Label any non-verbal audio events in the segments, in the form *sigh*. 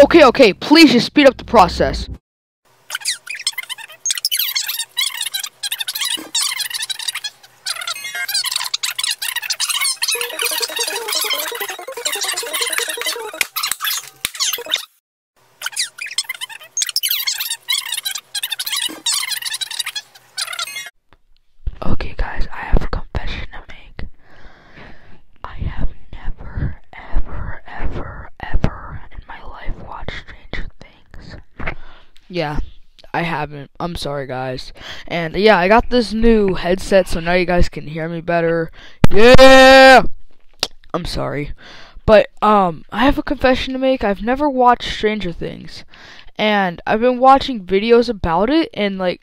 Okay, okay, please just speed up the process. Yeah, I haven't. I'm sorry, guys. And yeah, I got this new headset, so now you guys can hear me better. Yeah! I'm sorry. But, um, I have a confession to make. I've never watched Stranger Things. And I've been watching videos about it, and, like,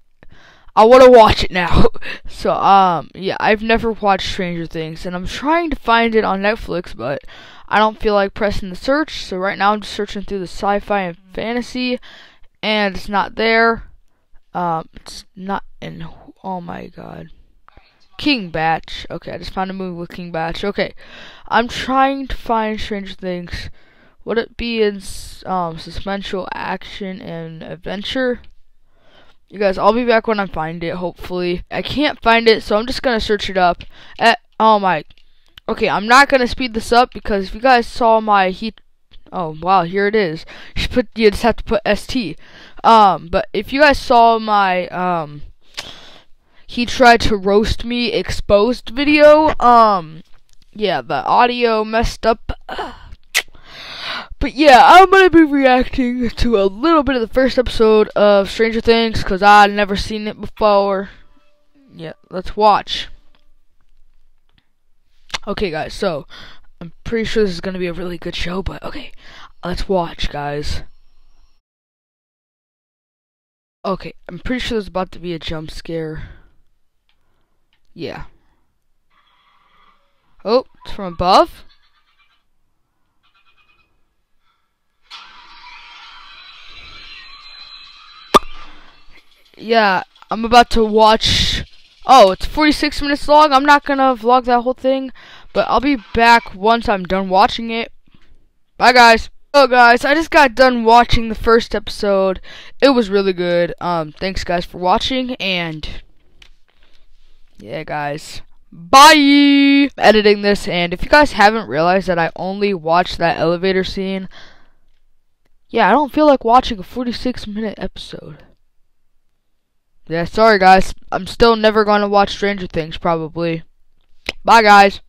I want to watch it now. *laughs* so, um, yeah, I've never watched Stranger Things, and I'm trying to find it on Netflix, but I don't feel like pressing the search. So right now I'm just searching through the sci-fi and fantasy, and it's not there. Um, it's not in. Oh my god. King Batch. Okay, I just found a movie with King Batch. Okay, I'm trying to find Stranger Things. Would it be in um, action and adventure? You guys, I'll be back when I find it, hopefully. I can't find it, so I'm just gonna search it up. At, oh my. Okay, I'm not gonna speed this up because if you guys saw my heat. Oh wow, here it is. You put you just have to put ST. Um, but if you guys saw my um, he tried to roast me exposed video. Um, yeah, the audio messed up. But yeah, I'm gonna be reacting to a little bit of the first episode of Stranger Things because I'd never seen it before. Yeah, let's watch. Okay, guys, so I'm pretty sure this is gonna be a really good show, but okay, let's watch, guys. Okay, I'm pretty sure there's about to be a jump scare. Yeah. Oh, it's from above? yeah, I'm about to watch. Oh, it's 46 minutes long. I'm not gonna vlog that whole thing, but I'll be back once I'm done watching it. Bye, guys. Oh, guys, I just got done watching the first episode. It was really good. Um, thanks, guys, for watching, and yeah, guys. Bye! Editing this, and if you guys haven't realized that I only watched that elevator scene, yeah, I don't feel like watching a 46 minute episode. Yeah, sorry guys. I'm still never going to watch Stranger Things, probably. Bye, guys.